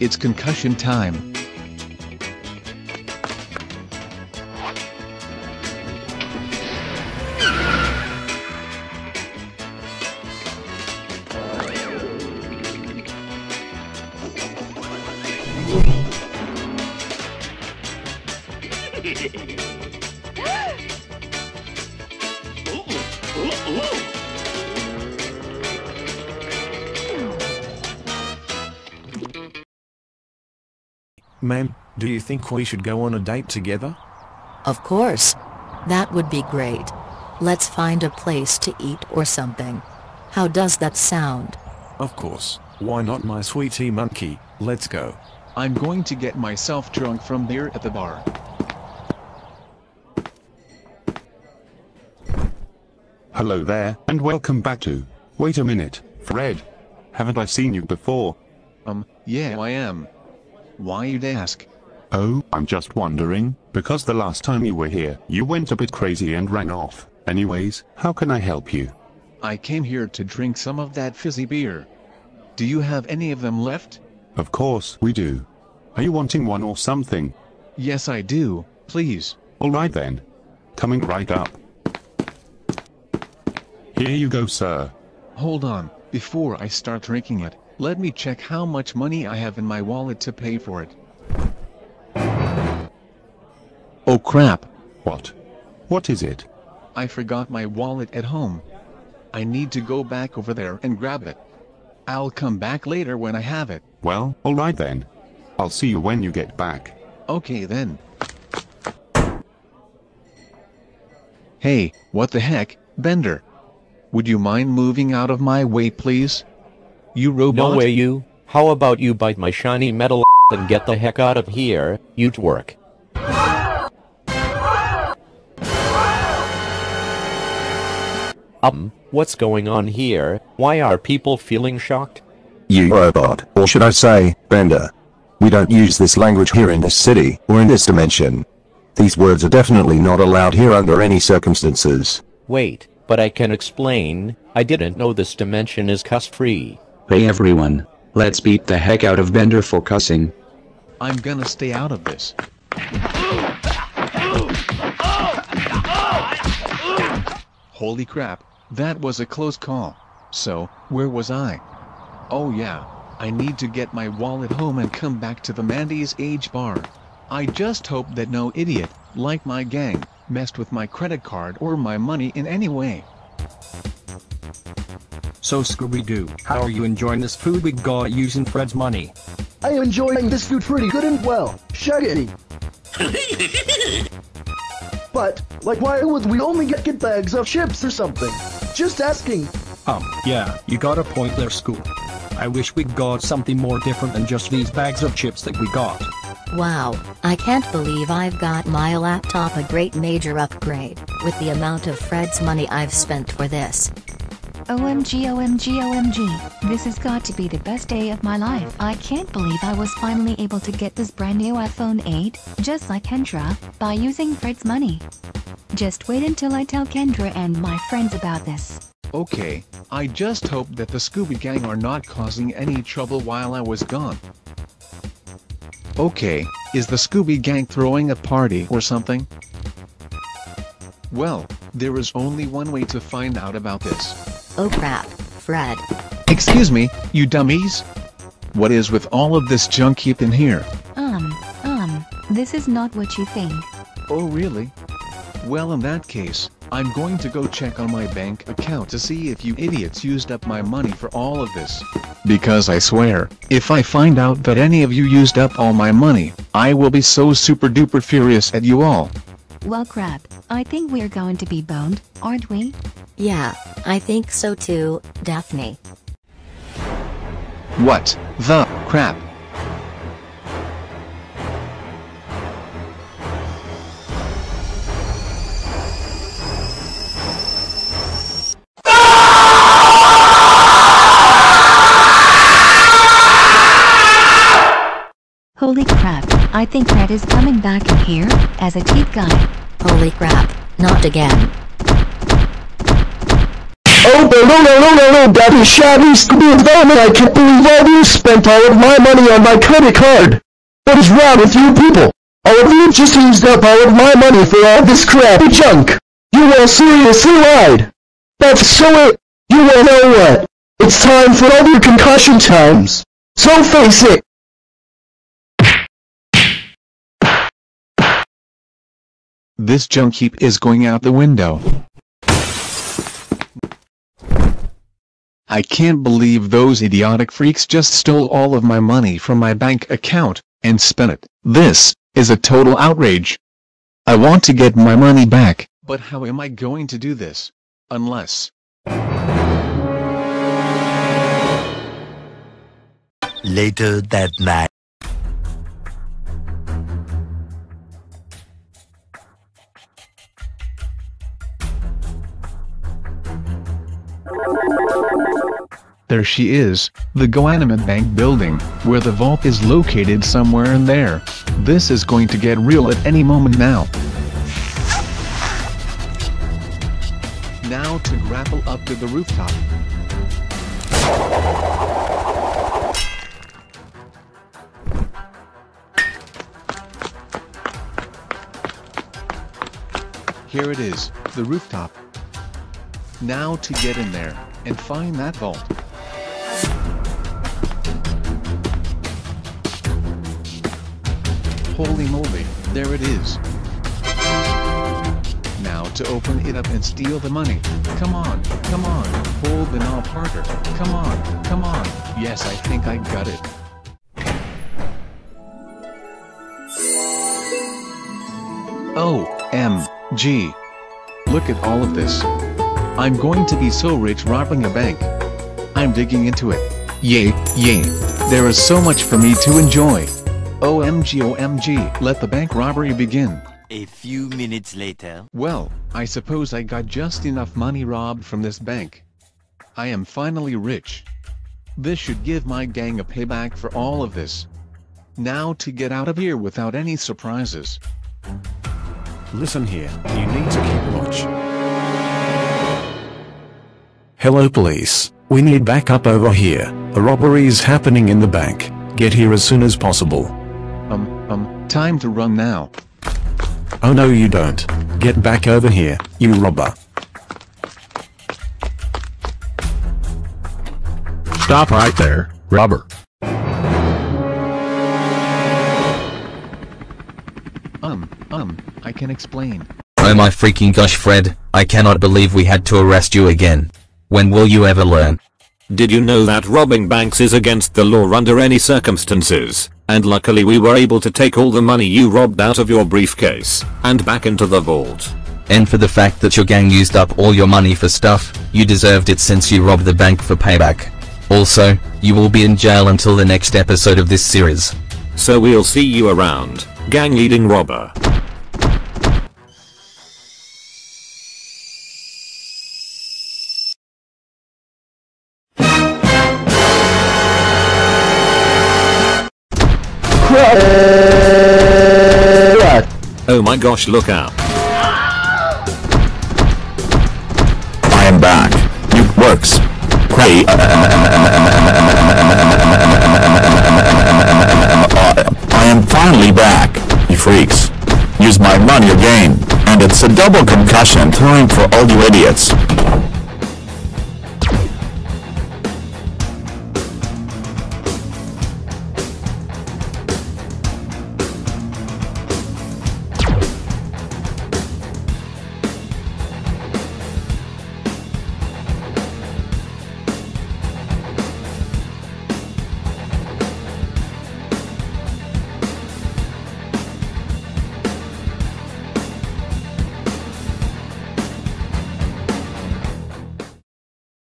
It's concussion time. Ma'am, do you think we should go on a date together? Of course. That would be great. Let's find a place to eat or something. How does that sound? Of course. Why not my sweetie monkey? Let's go. I'm going to get myself drunk from there at the bar. Hello there, and welcome back to. Wait a minute, Fred. Haven't I seen you before? Um, yeah, I am. Why you'd ask? Oh, I'm just wondering, because the last time you were here, you went a bit crazy and ran off. Anyways, how can I help you? I came here to drink some of that fizzy beer. Do you have any of them left? Of course we do. Are you wanting one or something? Yes, I do. Please. Alright then. Coming right up. Here you go, sir. Hold on. Before I start drinking it, let me check how much money I have in my wallet to pay for it. Oh crap. What? What is it? I forgot my wallet at home. I need to go back over there and grab it. I'll come back later when I have it. Well, alright then. I'll see you when you get back. Okay then. Hey, what the heck, Bender? Would you mind moving out of my way please? You robot? No way you. How about you bite my shiny metal and get the heck out of here, you twerk. Um, what's going on here? Why are people feeling shocked? You robot, or should I say, Bender. We don't use this language here in this city, or in this dimension. These words are definitely not allowed here under any circumstances. Wait, but I can explain. I didn't know this dimension is cuss-free. Hey everyone, let's beat the heck out of Bender for cussing. I'm gonna stay out of this. Holy crap, that was a close call. So, where was I? Oh yeah, I need to get my wallet home and come back to the Mandy's Age Bar. I just hope that no idiot, like my gang, messed with my credit card or my money in any way. So Scooby-Doo, how are you enjoying this food we got using Fred's money? I am enjoying this food pretty good and well. Shaggy. but, like why would we only get, get bags of chips or something? Just asking. Um, yeah, you got a point there, Scoop. I wish we got something more different than just these bags of chips that we got. Wow, I can't believe I've got my laptop a great major upgrade, with the amount of Fred's money I've spent for this. OMG OMG OMG, this has got to be the best day of my life. I can't believe I was finally able to get this brand new iPhone 8, just like Kendra, by using Fred's money. Just wait until I tell Kendra and my friends about this. Okay, I just hope that the Scooby Gang are not causing any trouble while I was gone. Okay, is the Scooby Gang throwing a party or something? Well, there is only one way to find out about this. Oh crap, Fred. Excuse me, you dummies? What is with all of this junk keep in here? Um, um, this is not what you think. Oh really? Well in that case, I'm going to go check on my bank account to see if you idiots used up my money for all of this. Because I swear, if I find out that any of you used up all my money, I will be so super duper furious at you all. Well crap, I think we're going to be boned, aren't we? Yeah, I think so too, Daphne. What the crap? I think Fred is coming back in here, as a cheap guy. Holy crap, not again. Oh, no, no, no, no, no, no, Daddy Shaggy Scooby Development, I can't believe all you spent all of my money on my credit card. What is wrong with you people? All of you just used up all of my money for all this crappy junk. You all seriously lied. That's so it. You all know what? It's time for all your concussion times. So face it. This junk heap is going out the window. I can't believe those idiotic freaks just stole all of my money from my bank account, and spent it. This is a total outrage. I want to get my money back, but how am I going to do this? Unless... Later that night. There she is, the Goanimate Bank building, where the vault is located somewhere in there. This is going to get real at any moment now. Now to grapple up to the rooftop. Here it is, the rooftop. Now to get in there, and find that vault. Holy moly, there it is. Now to open it up and steal the money. Come on, come on, hold the knob harder. Come on, come on. Yes, I think I got it. O M G. Look at all of this. I'm going to be so rich robbing a bank. I'm digging into it. Yay, yay. There is so much for me to enjoy. OMG OMG, let the bank robbery begin. A few minutes later. Well, I suppose I got just enough money robbed from this bank. I am finally rich. This should give my gang a payback for all of this. Now to get out of here without any surprises. Listen here, you need to keep watch. Hello police, we need backup over here. A robbery is happening in the bank. Get here as soon as possible. Um, um, time to run now. Oh no you don't. Get back over here, you robber. Stop right there, robber. Um, um, I can explain. Oh my freaking gosh Fred, I cannot believe we had to arrest you again. When will you ever learn? Did you know that robbing banks is against the law under any circumstances? And luckily we were able to take all the money you robbed out of your briefcase, and back into the vault. And for the fact that your gang used up all your money for stuff, you deserved it since you robbed the bank for payback. Also, you will be in jail until the next episode of this series. So we'll see you around, gang leading robber. Oh my gosh look out. I am back. It works. Cray. I am finally back, you freaks. Use my money again, and it's a double concussion time for all you idiots.